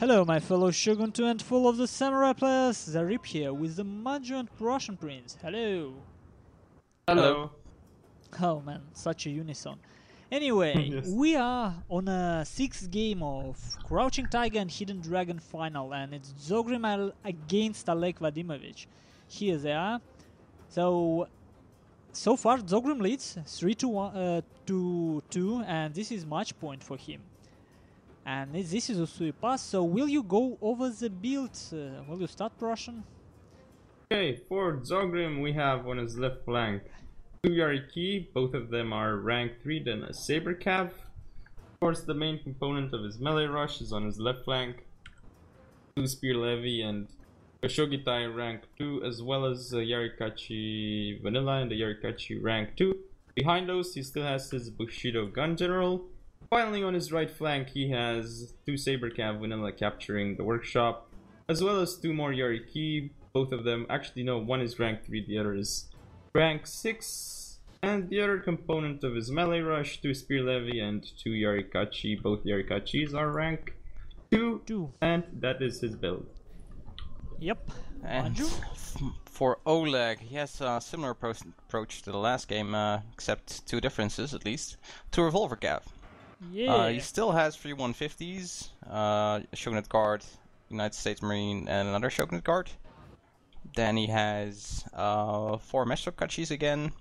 Hello, my fellow Shogun 2 and Fall of the Samurai players, Zaript here with the Majo and Prussian Prince. Hello. Hello. Oh man, such a unison. Anyway, Yes. we are on a sixth game of Crouching Tiger and Hidden Dragon final, and it's zogrimal against Alek Vadimovich. Here they are. So, so far Dzogrim leads 3 to 1, uh, to 2, and this is match point for him. And this is Usui Pass, so will you go over the build? Uh, will you start Prussian? Okay, for Dzogrim we have on his left flank two Yariki, both of them are rank 3, then a Saber Cav. Of course, the main component of his melee rush is on his left flank. Two Spear Levy and a Shogitai rank 2, as well as a Yarikachi Vanilla and a Yarikachi rank 2. Behind those, he still has his Bushido Gun General. Finally, on his right flank, he has two Saber Cav Vanilla capturing the workshop, as well as two more Yariki. Both of them, actually, no, one is rank 3, the other is rank 6. And the other component of his melee rush, two Spear Levy and two Yarikachi. Both Yarikachis are rank 2, 2. and that is his build. Yep. And for Oleg, he has a similar approach to the last game, uh, except two differences at least. Two revolver cav. Yeah. Uh, he still has three 150s, uh, a Shogunate Guard, United States Marine, and another Shogunate Guard. Then he has uh, four Mestokachis again,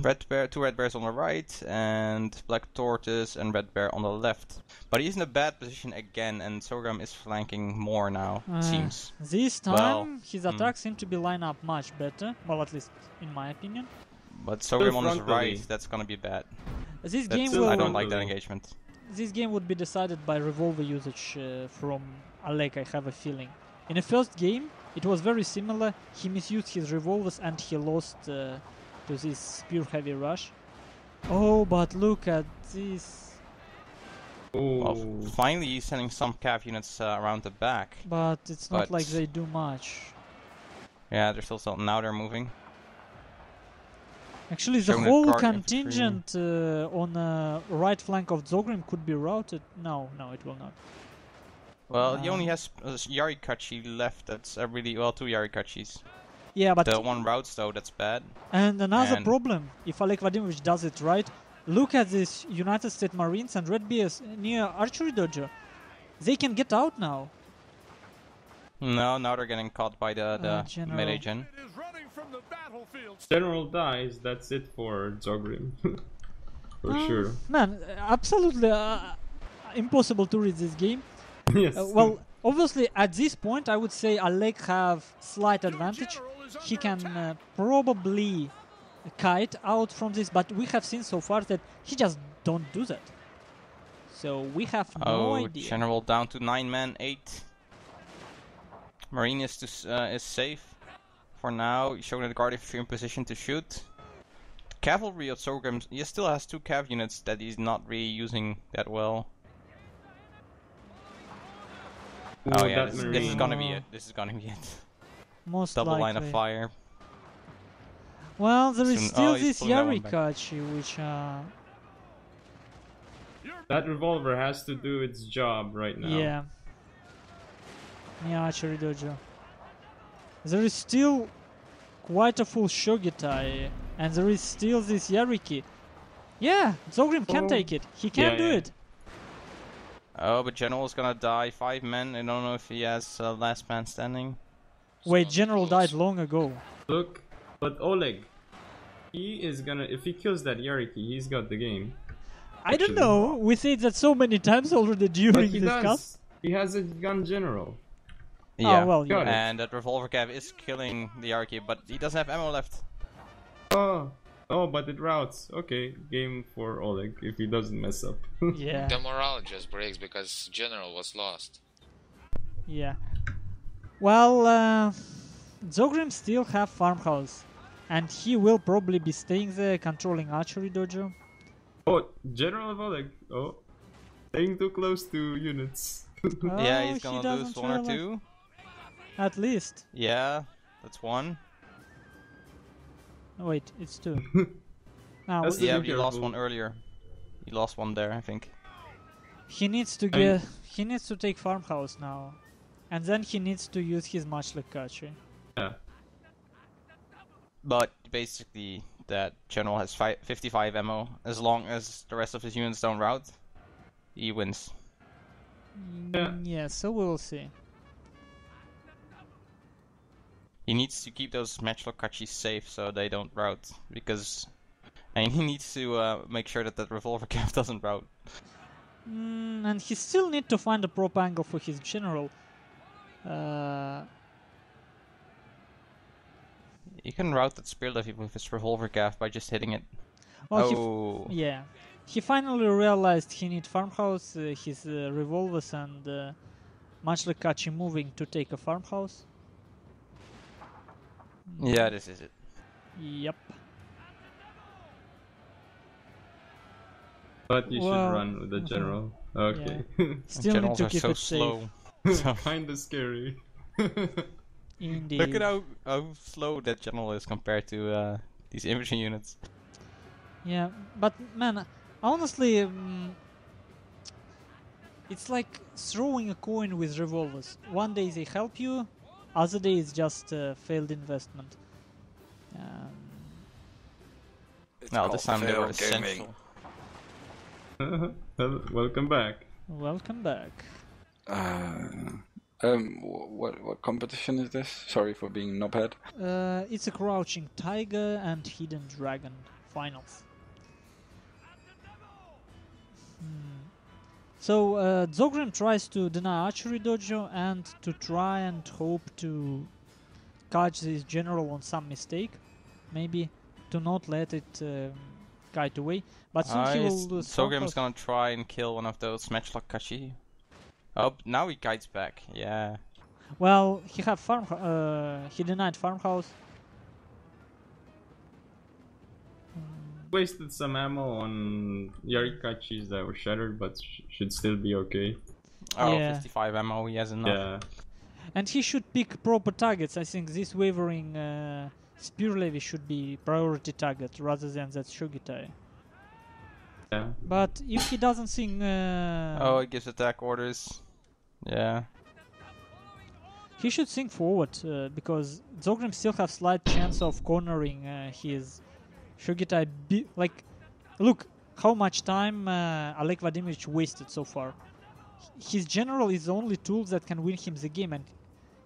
red bear, two red bears on the right, and black tortoise and red bear on the left. But he's in a bad position again, and Dzogrim is flanking more now. Uh, seems. This time, Well, his hmm. attacks seem to be line up much better. Well, at least in my opinion. But Dzogrim on his right, that's gonna be bad. This That's, game will I don't like that engagement. this game would be decided by revolver usage uh, from Oleg. I have a feeling. In the first game, it was very similar. He misused his revolvers and he lost uh, to this spear heavy rush. Oh, but look at this. Well, Oh, finally, he's sending some cav units uh, around the back. But it's not But- like they do much. Yeah, they're still, still now they're moving. Actually, the Shogunate whole contingent uh, on the right flank of Dzogrim could be routed. No, no, it will not. Well, he only Um, has uh, Yarikachi left. That's uh, really well two Yarikachis. Yeah, but The one routes though, that's bad. And another And- problem, if Oleg Vadimovich does it right, look at these United States Marines and Red Bears near Archery Dojo. They can get out now. No, now they're getting caught by the the Uh, General. melee gen. It is running from the battlefield. General dies, that's it for Dzogrim. for Uh, sure. Man, absolutely uh, impossible to read this game. yes. Uh, well, obviously, at this point, I would say Oleg have slight advantage. He can uh, probably kite out from this, but we have seen so far that he just don't do that. So we have no oh, idea. general down to nine men, eight. Marine is to, uh, is safe for now. Shogunate Guard infantry in position to shoot. Cavalry of Dzogrim, he still has two cav units that he's not really using that well. oh yeah, this, this is gonna be it. This is gonna be it. Most Double likely. line of fire. Well, there is Soon- still oh, this pulling that one back. Yarikachi, which uh, That revolver has to do its job right now. yeah, near Archery Dojo. There is still quite a full Shogitai, and there is still this Yariki. Yeah, Dzogrim can take it. He can Yeah, do yeah. it. Oh, but General is gonna die. Five men. I don't know if he has uh, last man standing. Wait, General died long ago. Look, but Oleg, he is gonna. If he kills that Yariki, he's got the game. I don't know. We said that so many times already during he this does. cast. He has a gun general. Yeah. Oh well, yeah. And that revolver cav is killing the Archie, but he doesn't have ammo left. Oh, oh, but it routes. Okay, game for Oleg if he doesn't mess up. yeah. The morale just breaks because General was lost. Yeah. Well, uh, Dzogrim still have farmhouse, and he will probably be staying there, controlling archery dojo. oh, General of Oleg. Oh, staying too close to units. yeah, Oh, he's he gonna lose doesn't one or realize- two. At least. Yeah, that's one. Oh, wait, it's two. now, That's w- Yeah, be but he lost one earlier. He lost one there, I think. He needs to I mean- get. He needs to take farmhouse now, and then he needs to use his Matchlock Kachi. Yeah. But basically, that general has fi- 55 ammo. As long as the rest of his units don't rout, he wins. Yeah. Mm, yeah, so we will see. He needs to keep those matchlock kachis safe so they don't rout because, and he needs to uh, make sure that that revolver cap doesn't rout. Mm, and he still need to find a proper angle for his general. Uh, You can route that spear levy with his revolver cav by just hitting it. well, he oh, yeah, he finally realized he need farmhouse, uh, his uh, revolvers, and uh, Matchlock Kachi moving to take a farmhouse. Yeah, this is it. Yep. But you Well, should run with the general. Okay. Still need to keep so it slow. So- Kinda scary. Indeed. Look at how, how slow that general is compared to uh, these infantry units. Yeah, but man, honestly, um, it's like throwing a coin with revolvers. One day they help you, other day it's just a failed investment. Um, It's No, this time they were essential. welcome back. welcome back. Uh, um, what what competition is this? Sorry for being knobhead. Uh, it's a Crouching Tiger and Hidden Dragon finals. Hmm. So uh, Dzogrim tries to deny archery dojo and to try and hope to catch this general on some mistake, maybe to not let it um, kite away. But soon he Uh, will yes, lose. Gonna try and kill one of those matchlock Kachi. Oh, now he kites back. Yeah. Well, he had farm. Uh, he denied farmhouse. Wasted some ammo on Yarikachis that were shattered, but sh- should still be okay. Oh, Yeah. 55 ammo. He has enough. Yeah. And he should pick proper targets. I think this wavering uh, spear levy should be priority target rather than that Shogitai. Yeah. But if he doesn't think, uh, Oh, he gives attack orders. Yeah. he should think forward uh, because Dzogrim still have slight chance of cornering uh, his Shogitai. Bi- like, look how much time uh, Oleg Vladimirovich wasted so far. His general is the only tool that can win him the game, and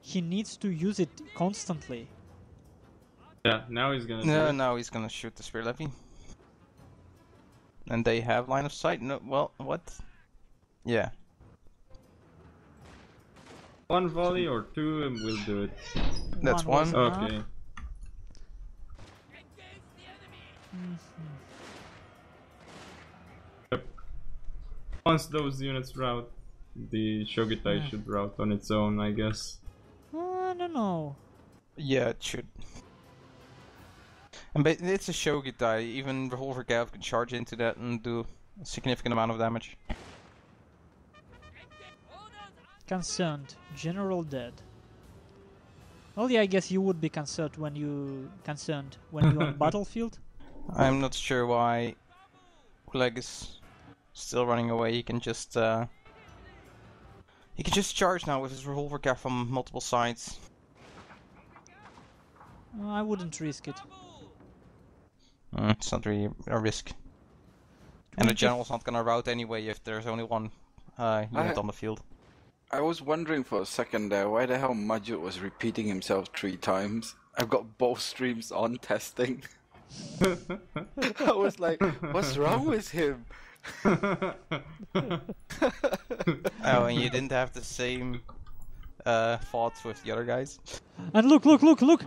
he needs to use it constantly. Yeah. Now he's gonna. do No, it. no, he's gonna shoot the spear levy. And they have line of sight. No, well, what? Yeah. One volley or two and we'll do it. That's was one. Okay. Mm-hmm. Yep. Once those units route, the Shogitai Yeah. should route on its own, I guess. Uh, I don't know. Yeah, it should. And ba- it's a Shogitai. Even Revolver Cav can charge into that and do a significant amount of damage. Concerned. General dead. Well, yeah, I guess you would be concerned when you concerned when you're on battlefield. I'm not sure why Oleg is still running away. He can just uh, he can just charge now with his revolver cav from multiple sides. Uh, I wouldn't risk it. Mm, it's not really a risk. And the general's not gonna route anyway if there's only one uh, unit I- on the field. I was wondering for a second there why the hell Majut was repeating himself three times. I've got both streams on testing. I was like, what's wrong with him? Oh, and you didn't have the same uh, thoughts with the other guys. And look, look, look, look!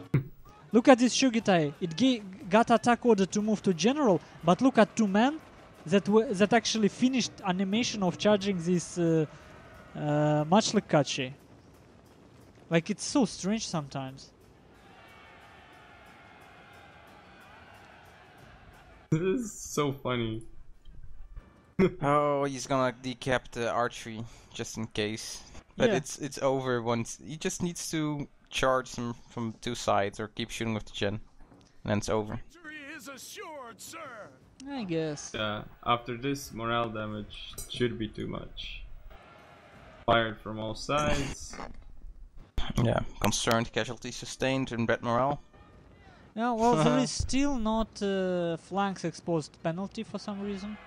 look at this Shogitai. It ga- got attack order to move to general, but look at two men that w- that actually finished animation of charging this uh, uh, Matchlock Kachi. Like it's so strange sometimes. this is so funny. Oh, he's gonna decap the archery just in case. But Yeah. it's it's over once. He just needs to charge them from two sides or keep shooting with the gen, and then it's over. Victory is assured, sir. I guess. Yeah, after this, morale damage should be too much. Fired from all sides. Yeah, concerned casualties sustained in bad morale. Yeah, well, there is still not uh, flanks exposed penalty for some reason,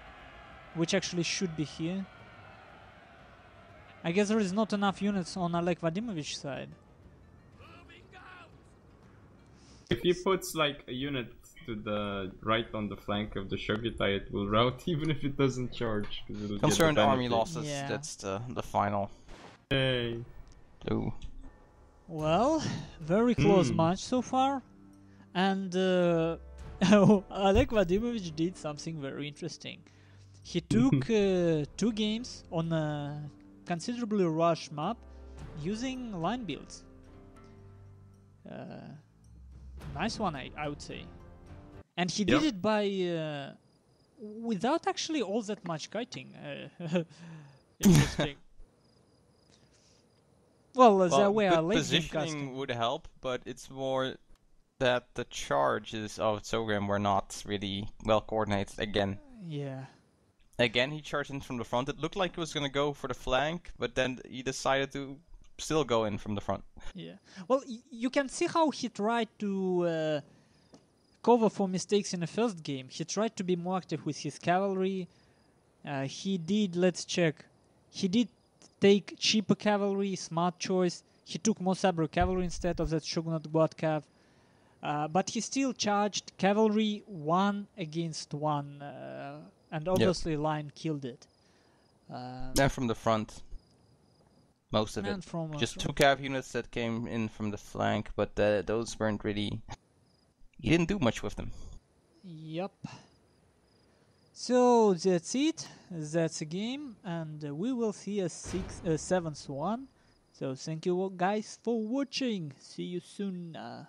which actually should be here. I guess there is not enough units on Oleg Vadimovich side. If he puts like a unit to the right on the flank of the Shogitai, it will rout even if it doesn't charge. it'll get the Concerned army losses. Yeah. That's the the final. Hey. Ooh. Well, very close Hmm. match so far, and uh, Oleg Vadimovich did something very interesting. He took uh, two games on a considerably rush map using line builds. Uh, nice one, I, I would say. And he did Yep. it by uh, without actually all that much kiting. Uh, interesting. well, there Well, were good late positioning would help, but it's more that the charges of Dzogrim were not really well coordinated again. Yeah. Again, he charged in from the front. It looked like he was gonna go for the flank, but then he decided to still go in from the front. Yeah. Well, y- you can see how he tried to uh, cover for mistakes in the first game. He tried to be more active with his cavalry. Uh, he did, let's check. He did take cheaper cavalry, smart choice. He took more Sabre cavalry instead of that Shogunate Guard cav. Uh, but he still charged cavalry one against one, uh, and obviously line killed it. Uh, Then from the front, most of it. from uh, Just two cav units that came in from the flank, but uh, those weren't really. He didn't do much with them. Yep. So that's it. That's a game, and uh, we will see a sixth, uh, seventh one. So thank you all guys for watching. See you soon. Uh,